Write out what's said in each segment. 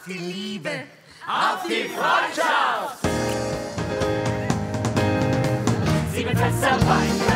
auf die Liebe, auf die Freundschaft. Sieben Fässer Wein könnten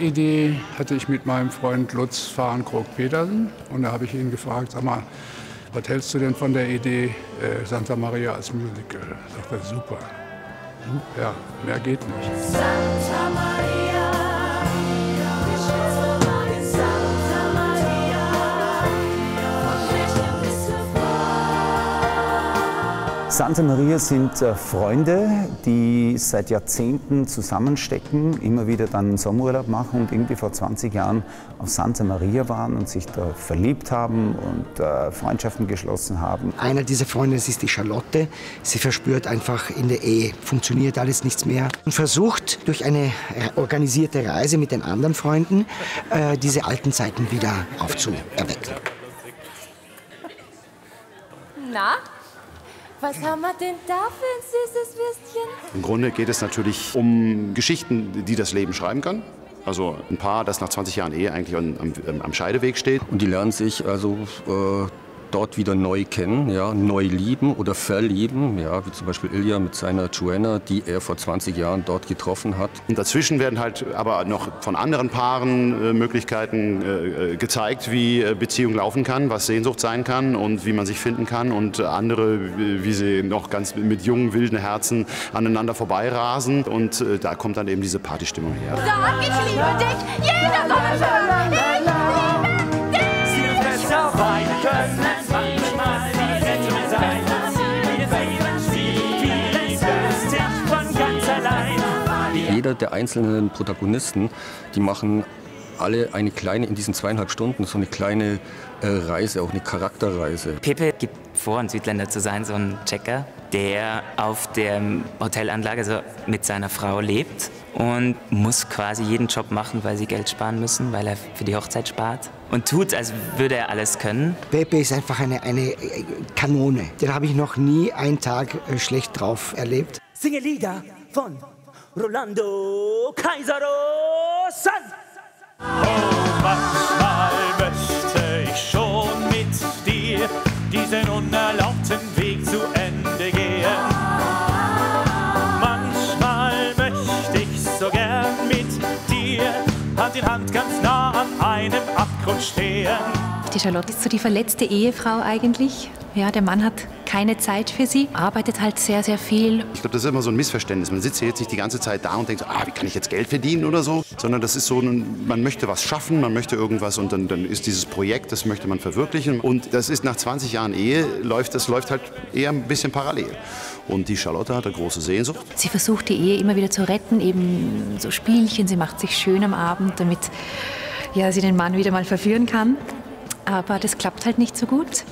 Grundidee hatte ich mit meinem Freund Lutz Fahrenkrog-Petersen. Und da habe ich ihn gefragt, sag mal, was hältst du denn von der Idee äh, Santa Maria als Musical? Sagt er, super. Ja, mehr geht nicht. Santa Maria sind äh, Freunde, die seit Jahrzehnten zusammenstecken, immer wieder dann einen Sommerurlaub machen und irgendwie vor 20 Jahren auf Santa Maria waren und sich da verliebt haben und äh, Freundschaften geschlossen haben. Einer dieser Freunde, das ist die Charlotte. Sie verspürt einfach in der Ehe, funktioniert alles nichts mehr. Und versucht durch eine organisierte Reise mit den anderen Freunden, äh, diese alten Zeiten wieder aufzuerwecken. Na, was haben wir denn da für ein süßes Würstchen? Im Grunde geht es natürlich um Geschichten, die das Leben schreiben kann. Also ein Paar, das nach 20 Jahren Ehe eigentlich am, am, Scheideweg steht. Und die lernen sich also äh, dort wieder neu kennen, ja, neu lieben oder verlieben, ja, wie zum Beispiel Ilja mit seiner Joanna, die er vor 20 Jahren dort getroffen hat. Und dazwischen werden halt aber noch von anderen Paaren äh, Möglichkeiten äh, gezeigt, wie äh, Beziehung laufen kann, was Sehnsucht sein kann und wie man sich finden kann. Und andere, äh, wie sie noch ganz mit jungen, wilden Herzen aneinander vorbeirasen. Und äh, da kommt dann eben diese Partystimmung her. Sag, ich liebe dich! Jeder soll der einzelnen Protagonisten, die machen alle eine kleine, in diesen zweieinhalb Stunden, so eine kleine äh, Reise, auch eine Charakterreise. Pepe gibt vor, ein Südländer zu sein, so ein Checker, der auf der Hotelanlage so mit seiner Frau lebt und muss quasi jeden Job machen, weil sie Geld sparen müssen, weil er für die Hochzeit spart. Und tut, als würde er alles können. Pepe ist einfach eine, eine äh, Kanone. Den habe ich noch nie einen Tag äh, schlecht drauf erlebt. Singe Lieder von Rolando Kaisaro San. Oh, manchmal möchte ich schon mit dir diesen unerlaubten Weg zu Ende gehen. Manchmal möchte ich so gern mit dir Hand in Hand ganz nah an einem Abgrund stehen. Die Charlotte ist so die verletzte Ehefrau eigentlich. Ja, der Mann hat keine Zeit für sie, arbeitet halt sehr, sehr viel. Ich glaube, das ist immer so ein Missverständnis. Man sitzt hier jetzt nicht die ganze Zeit da und denkt, so, ah, wie kann ich jetzt Geld verdienen oder so, sondern das ist so, ein, man möchte was schaffen, man möchte irgendwas und dann, dann ist dieses Projekt, das möchte man verwirklichen. Und das ist nach 20 Jahren Ehe, läuft das läuft halt eher ein bisschen parallel. Und die Charlotte hat eine große Sehnsucht. Sie versucht die Ehe immer wieder zu retten, eben so Spielchen, sie macht sich schön am Abend, damit ja, sie den Mann wieder mal verführen kann. Aber das klappt halt nicht so gut.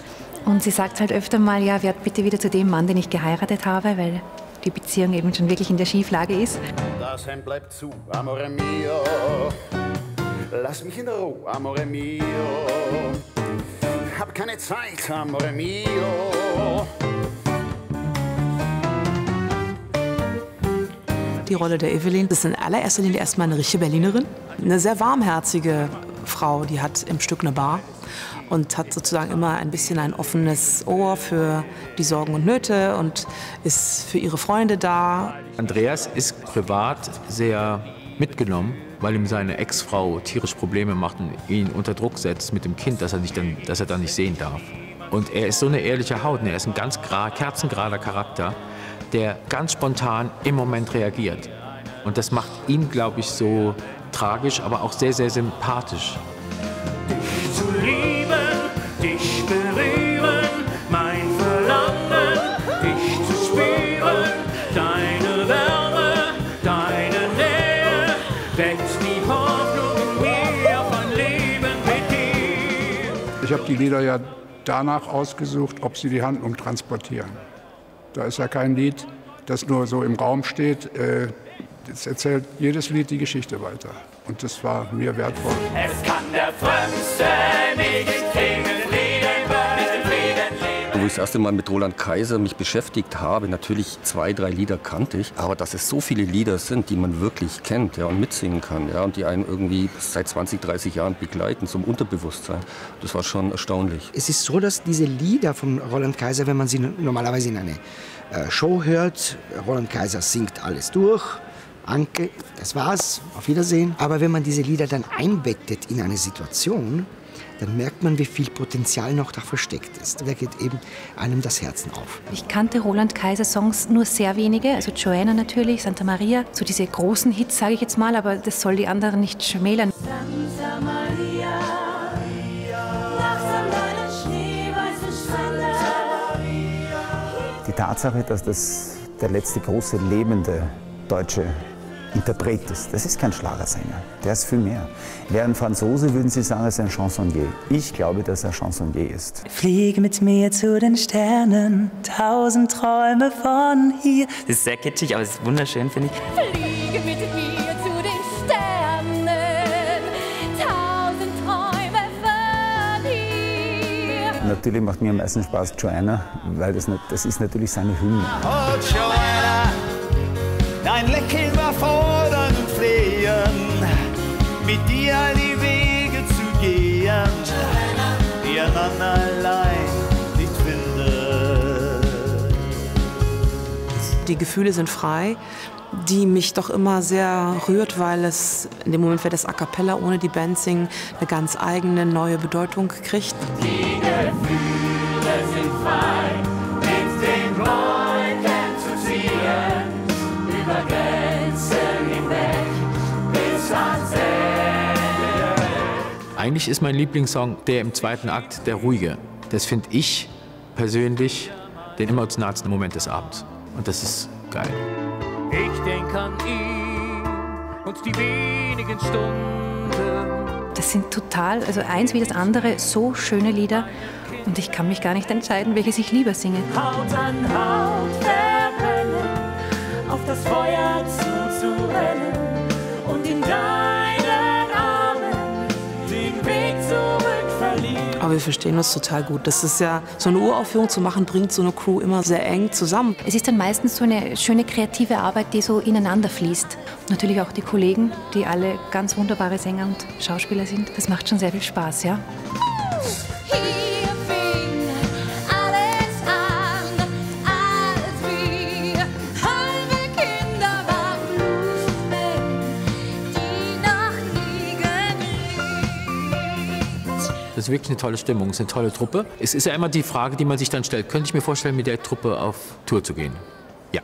Und sie sagt halt öfter mal, ja, werd bitte wieder zu dem Mann, den ich geheiratet habe, weil die Beziehung eben schon wirklich in der Schieflage ist. Das Hemd bleibt zu, amore mio. Lass mich in Ruhe, amore mio. Hab keine Zeit, amore mio. Die Rolle der Evelyn ist in allererster Linie erstmal eine richtige Berlinerin. Eine sehr warmherzige Frau, die hat im Stück eine Bar und hat sozusagen immer ein bisschen ein offenes Ohr für die Sorgen und Nöte und ist für ihre Freunde da. Andreas ist privat sehr mitgenommen, weil ihm seine Ex-Frau tierisch Probleme macht und ihn unter Druck setzt mit dem Kind, das er, nicht dann, das er dann nicht sehen darf. Und er ist so eine ehrliche Haut, und er ist ein ganz kerzengerader Charakter, der ganz spontan im Moment reagiert. Und das macht ihn, glaube ich, so tragisch, aber auch sehr, sehr sympathisch. Lieben, dich berühren, mein Verlangen, dich zu spüren, deine Wärme, deine Nähe, weckt die Hoffnung in mir von Leben mit dir. Ich habe die Lieder ja danach ausgesucht, ob sie die Handlung transportieren. Da ist ja kein Lied, das nur so im Raum steht. Äh, Es erzählt jedes Lied die Geschichte weiter. Und das war mir wertvoll. Es Wo ich das erste Mal mit Roland Kaiser mich beschäftigt habe, natürlich zwei, drei Lieder kannte ich, aber dass es so viele Lieder sind, die man wirklich kennt ja, und mitsingen kann ja, und die einen irgendwie seit 20, 30 Jahren begleiten zum Unterbewusstsein, das war schon erstaunlich. Es ist so, dass diese Lieder von Roland Kaiser, wenn man sie normalerweise in eine äh, Show hört, Roland Kaiser singt alles durch, Anke, das war's, auf Wiedersehen. Aber wenn man diese Lieder dann einbettet in eine Situation, dann merkt man, wie viel Potenzial noch da versteckt ist. Da geht eben einem das Herzen auf. Ich kannte Roland Kaiser Songs nur sehr wenige, also Joanna natürlich, Santa Maria, so diese großen Hits, sage ich jetzt mal, aber das soll die anderen nicht schmälern. Santa Maria. Die Tatsache, dass das der letzte große lebende deutsche Interpret ist, das ist kein Schlagersänger, der ist viel mehr. Ein Franzose, würden Sie sagen, er ist ein Chansonnier. Ich glaube, dass er Chansonnier ist. Fliege mit mir zu den Sternen, tausend Träume von hier. Das ist sehr kitschig, aber es ist wunderschön, finde ich. Fliege mit mir zu den Sternen, tausend Träume von hier. Natürlich macht mir am meisten Spaß Joanna, weil das, das ist natürlich seine Hymne. Oh Joanna, dein Lächeln mit dir die Wege zu gehen, die Mann allein nicht findet. Die Gefühle sind frei, die mich doch immer sehr rührt, weil es in dem Moment, wenn das A Cappella ohne die Band singen, eine ganz eigene neue Bedeutung kriegt. Die Gefühle Eigentlich ist mein Lieblingssong der im zweiten Akt, der ruhige. Das finde ich persönlich den emotionalsten Moment des Abends. Und das ist geil. Ich denk an ihn und die wenigen Stunden. Das sind total, also eins wie das andere, so schöne Lieder. Und ich kann mich gar nicht entscheiden, welches ich lieber singe. Haut an Haut verbrennen, auf das Feuer zuzurennen und Aber wir verstehen uns total gut. Das ist ja, so eine Uraufführung zu machen, bringt so eine Crew immer sehr eng zusammen. Es ist dann meistens so eine schöne kreative Arbeit, die so ineinander fließt. Natürlich auch die Kollegen, die alle ganz wunderbare Sänger und Schauspieler sind. Das macht schon sehr viel Spaß, ja. Ist wirklich eine tolle Stimmung, es ist eine tolle Truppe. Es ist ja immer die Frage, die man sich dann stellt, könnte ich mir vorstellen, mit der Truppe auf Tour zu gehen? Ja,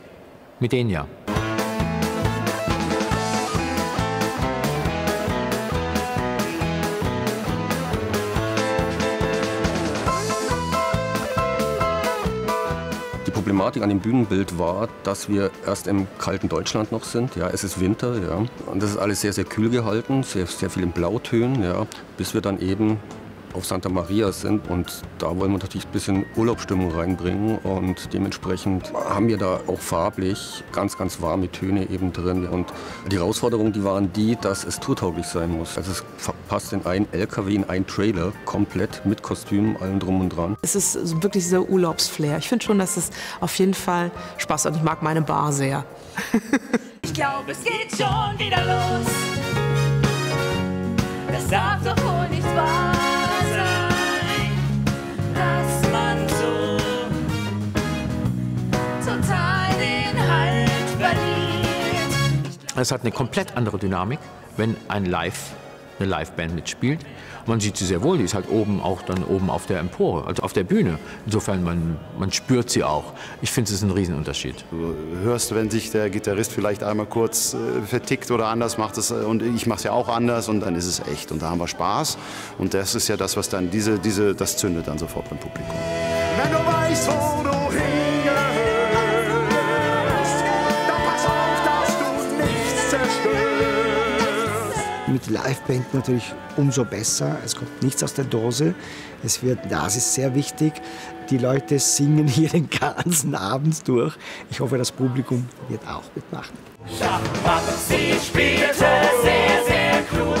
mit denen ja. Die Problematik an dem Bühnenbild war, dass wir erst im kalten Deutschland noch sind. Ja, es ist Winter, ja. Und das ist alles sehr, sehr kühl gehalten, sehr, sehr viel in Blautönen, ja. Bis wir dann eben auf Santa Maria sind. Und da wollen wir natürlich ein bisschen Urlaubsstimmung reinbringen. Und dementsprechend haben wir da auch farblich ganz, ganz warme Töne eben drin. Und die Herausforderung, die waren die, dass es tourtauglich sein muss. Also es passt in einen LKW, in einen Trailer, komplett mit Kostüm, allem drum und dran. Es ist wirklich dieser Urlaubsflair. Ich finde schon, dass es auf jeden Fall Spaß hat. Ich mag meine Bar sehr. Ich glaube, es geht schon wieder los. Das darf doch wohl nicht wahr Es hat eine komplett andere Dynamik, wenn ein Live, eine Liveband mitspielt. Man sieht sie sehr wohl, die ist halt oben auch dann oben auf der Empore, also auf der Bühne. Insofern, man, man spürt sie auch. Ich finde, es ist ein Riesenunterschied. Du hörst, wenn sich der Gitarrist vielleicht einmal kurz äh, vertickt oder anders macht es und ich mache es ja auch anders und dann ist es echt und da haben wir Spaß und das ist ja das, was dann diese, diese, das zündet dann sofort beim Publikum. Wenn du weißt, wo du hingehörst, Mit Liveband natürlich umso besser. Es kommt nichts aus der Dose. Es wird, das ist sehr wichtig. Die Leute singen hier den ganzen Abend durch. Ich hoffe, das Publikum wird auch mitmachen. Schachmatt, sie spielte sehr, sehr klug.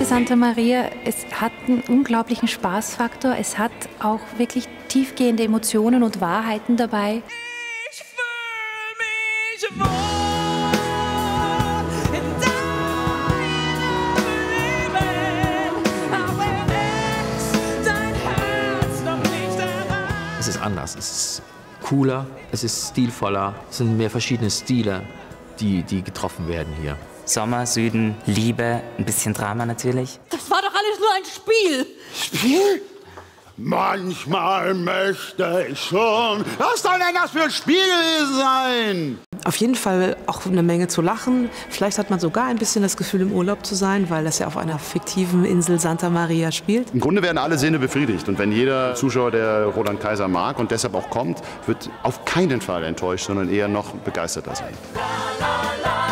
Die Santa Maria, es hat einen unglaublichen Spaßfaktor. Es hat auch wirklich tiefgehende Emotionen und Wahrheiten dabei. Es cooler, es ist stilvoller, es sind mehr verschiedene Stile, die, die getroffen werden hier. Sommer, Süden, Liebe, ein bisschen Drama natürlich. Das war doch alles nur ein Spiel. Spiel? Manchmal möchte ich schon. Was soll denn das für ein Spiel sein? Auf jeden Fall auch eine Menge zu lachen. Vielleicht hat man sogar ein bisschen das Gefühl, im Urlaub zu sein, weil das ja auf einer fiktiven Insel Santa Maria spielt. Im Grunde werden alle Sinne befriedigt. Und wenn jeder Zuschauer, der Roland Kaiser mag und deshalb auch kommt, wird auf keinen Fall enttäuscht, sondern eher noch begeisterter sein. La, la, la.